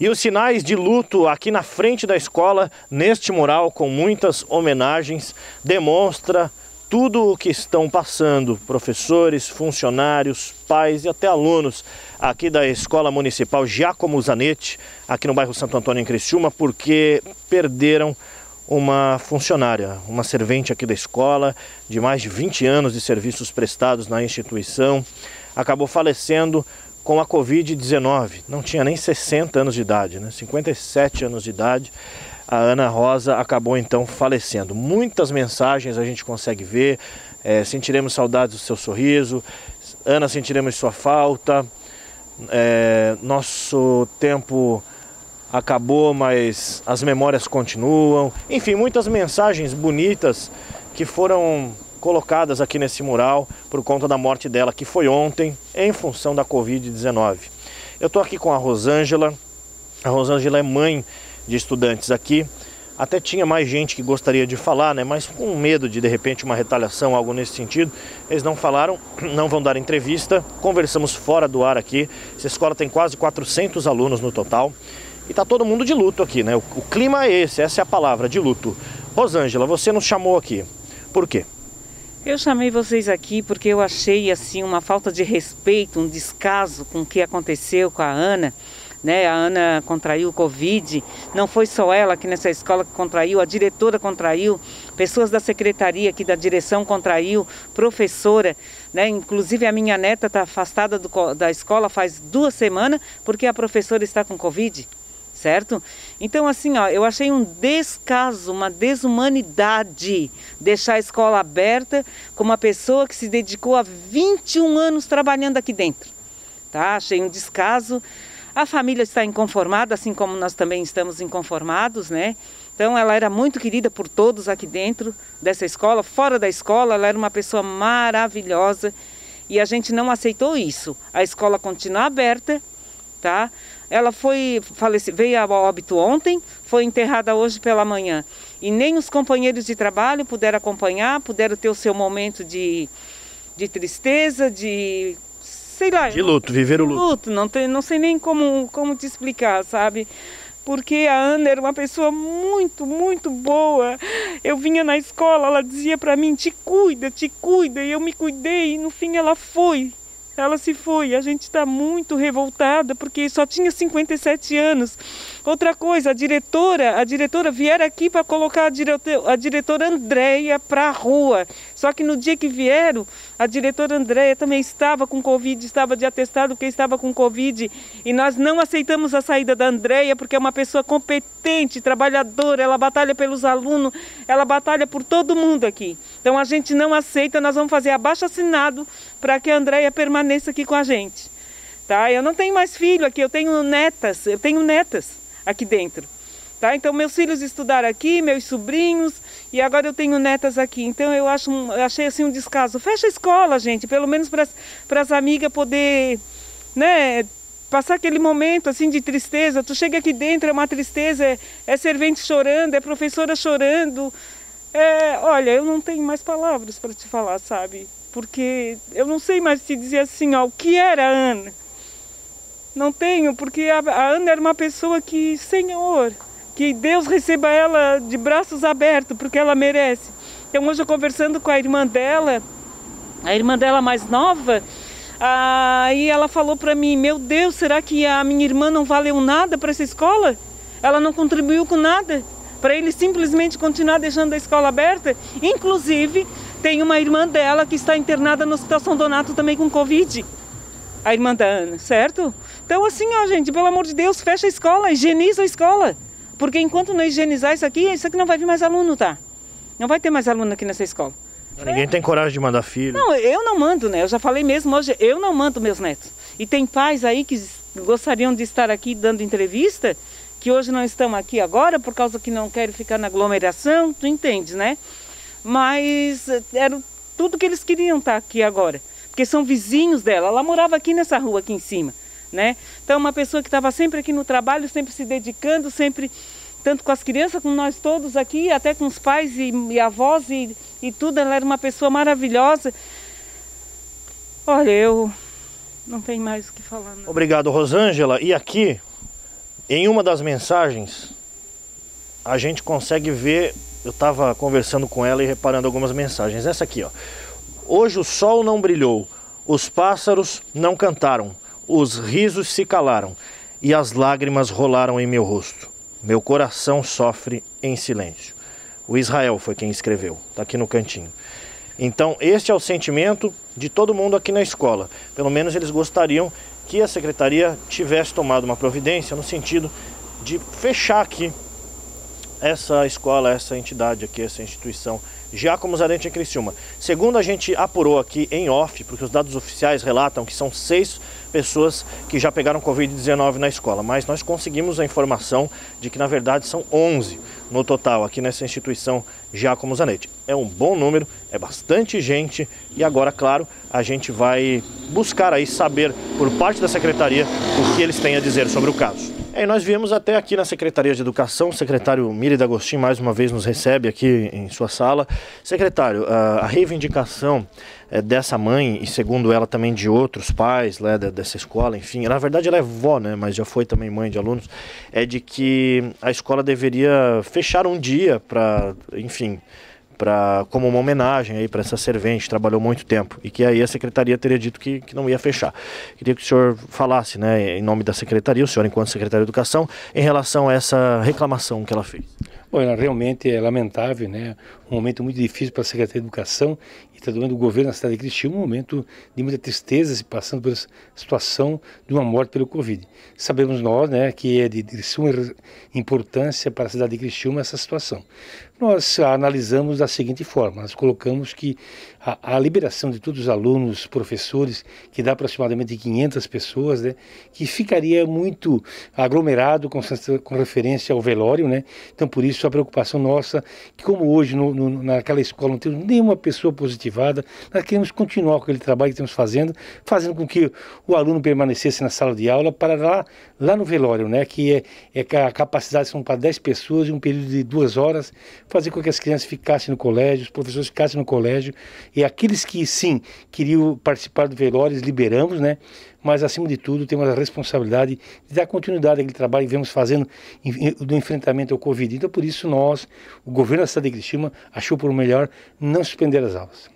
E os sinais de luto aqui na frente da escola, neste mural com muitas homenagens, demonstra tudo o que estão passando professores, funcionários, pais e até alunos aqui da Escola Municipal Giacomo Zanetti, aqui no bairro Santo Antônio em Criciúma, porque perderam uma funcionária, uma servente aqui da escola, de mais de 20 anos de serviços prestados na instituição, acabou falecendo com a Covid-19. Não tinha nem 60 anos de idade, né? 57 anos de idade. A Ana Rosa acabou então falecendo. Muitas mensagens a gente consegue ver. É, sentiremos saudades do seu sorriso. Ana, sentiremos sua falta. É, nosso tempo acabou, mas as memórias continuam. Enfim, muitas mensagens bonitas que foram colocadas aqui nesse mural por conta da morte dela, que foi ontem, em função da Covid-19. Eu estou aqui com a Rosângela. A Rosângela é mãe de estudantes aqui. Até tinha mais gente que gostaria de falar, né? mas com medo de de repente uma retaliação, algo nesse sentido, eles não falaram, não vão dar entrevista. Conversamos fora do ar aqui. Essa escola tem quase 400 alunos no total e está todo mundo de luto aqui, né? O, o clima é esse, essa é a palavra, de luto. Rosângela, você nos chamou aqui. Por quê? Eu chamei vocês aqui porque eu achei assim uma falta de respeito, um descaso com o que aconteceu com a Ana. Né? A Ana contraiu Covid, não foi só ela aqui nessa escola que contraiu, a diretora contraiu, pessoas da secretaria aqui da direção contraiu, professora, né? Inclusive a minha neta está afastada do, da escola faz duas semanas porque a professora está com Covid certo? Então, assim, ó, eu achei um descaso, uma desumanidade deixar a escola aberta com uma pessoa que se dedicou a 21 anos trabalhando aqui dentro, tá? Achei um descaso. A família está inconformada, assim como nós também estamos inconformados, né? Então, ela era muito querida por todos aqui dentro dessa escola, fora da escola, ela era uma pessoa maravilhosa e a gente não aceitou isso. A escola continua aberta, tá? Ela foi falece, veio a óbito ontem, foi enterrada hoje pela manhã. E nem os companheiros de trabalho puderam acompanhar, puderam ter o seu momento de, de tristeza, de sei lá. De luto, viver o luto. Luto, não, tem, não sei nem como, como te explicar, sabe? Porque a Ana era uma pessoa muito, muito boa. Eu vinha na escola, ela dizia para mim: te cuida, te cuida. E eu me cuidei, e no fim ela foi ela se foi. A gente está muito revoltada porque só tinha 57 anos. Outra coisa, a diretora, a diretora vieram aqui para colocar a diretora, a diretora Andréia para a rua. Só que no dia que vieram, a diretora Andréia também estava com Covid, estava de atestado que estava com Covid. E nós não aceitamos a saída da Andréia porque é uma pessoa competente, trabalhadora, ela batalha pelos alunos, ela batalha por todo mundo aqui. Então a gente não aceita, nós vamos fazer abaixo assinado para que a Andréia permaneça aqui com a gente. Tá? Eu não tenho mais filho aqui, eu tenho netas, eu tenho netas aqui dentro. Tá? Então meus filhos estudaram aqui, meus sobrinhos, e agora eu tenho netas aqui. Então eu acho, achei assim um descaso. Fecha a escola, gente, pelo menos para as amigas poder, né, passar aquele momento assim de tristeza. Tu chega aqui dentro, é uma tristeza, é, é servente chorando, é professora chorando. É, olha, eu não tenho mais palavras para te falar, sabe? Porque eu não sei mais te dizer assim, ó, o que era Ana. Não tenho, porque a, a Ana era uma pessoa que, Senhor, que Deus receba ela de braços abertos, porque ela merece. Então hoje eu conversando com a irmã dela, a irmã dela mais nova, aí ela falou para mim, meu Deus, será que a minha irmã não valeu nada para essa escola? Ela não contribuiu com nada? Para ele simplesmente continuar deixando a escola aberta? Inclusive, tem uma irmã dela que está internada no Hospital São Donato também com Covid. A irmã da Ana, certo? Então assim, ó gente, pelo amor de Deus, fecha a escola, higieniza a escola. Porque enquanto não higienizar isso aqui, isso aqui não vai vir mais aluno, tá? Não vai ter mais aluno aqui nessa escola. Ninguém é. tem coragem de mandar filho. Não, eu não mando, né? Eu já falei mesmo hoje, eu não mando meus netos. E tem pais aí que gostariam de estar aqui dando entrevista, que hoje não estão aqui agora, por causa que não querem ficar na aglomeração, tu entende, né? Mas eh, era tudo que eles queriam estar aqui agora. Porque são vizinhos dela. Ela morava aqui nessa rua aqui em cima né? Então uma pessoa que estava sempre aqui no trabalho, sempre se dedicando, sempre tanto com as crianças, com nós todos aqui, até com os pais e, e avós e, e tudo, ela era uma pessoa maravilhosa. Olha, eu não tenho mais o que falar. Não. Obrigado, Rosângela. E aqui, Em uma das mensagens, a gente consegue ver, eu estava conversando com ela e reparando algumas mensagens. Essa aqui, ó. Hoje o sol não brilhou, os pássaros não cantaram, os risos se calaram e as lágrimas rolaram em meu rosto. Meu coração sofre em silêncio. O Israel foi quem escreveu, está aqui no cantinho. Então, este é o sentimento de todo mundo aqui na escola. Pelo menos eles gostariam que a secretaria tivesse tomado uma providência no sentido de fechar aqui essa escola, essa entidade aqui, essa instituição, Giacomo Zarente em Criciúma. Segundo a gente apurou aqui em off, porque os dados oficiais relatam que são seis pessoas que já pegaram Covid-19 na escola, mas nós conseguimos a informação de que na verdade são 11 no total aqui nessa instituição Giacomo Zanetti. É um bom número, é bastante gente e agora, claro, a gente vai buscar aí saber por parte da secretaria o que eles têm a dizer sobre o caso. E nós viemos até aqui na Secretaria de Educação, o secretário Miri D'Agostinho mais uma vez nos recebe aqui em sua sala. Secretário, a reivindicação eh, dessa mãe, e segundo ela também de outros pais né, dessa escola, enfim, na verdade ela é vó, né, mas já foi também mãe de alunos, é de que a escola deveria fechar um dia para, enfim, para como uma homenagem aí para essa servente trabalhou muito tempo e que aí a secretaria teria dito que, que não ia fechar. Queria que o senhor falasse, né, em nome da secretaria, o senhor enquanto secretário de Educação, em relação a essa reclamação que ela fez. Bom, realmente é lamentável, né? Um momento muito difícil para a Secretaria de Educação e está doendo o governo da cidade de Criciúma, um momento de muita tristeza, se passando por essa situação de uma morte pelo Covid. Sabemos nós, né, que é de, de suma importância para a cidade de Criciúma essa situação. Nós analisamos da seguinte forma, nós colocamos que a, a, liberação de todos os alunos, professores, que dá aproximadamente 500 pessoas, né, que ficaria muito aglomerado com, com referência ao velório, né, então por isso a preocupação nossa, que como hoje no, no, naquela escola não temos nenhuma pessoa positivada, nós queremos continuar com aquele trabalho que estamos fazendo, fazendo com que o aluno permanecesse na sala de aula para lá, lá no velório, né, que é, é a capacidade são para 10 pessoas em um período de duas horas, fazer com que as crianças ficassem no colégio, os professores ficassem no colégio, e aqueles que sim queriam participar do velório, liberamos, né? Mas acima de tudo temos a responsabilidade de dar continuidade àquele trabalho que vemos fazendo do enfrentamento ao Covid. Então por isso nós, o governo da cidade de Cristina, achou por melhor não suspender as aulas.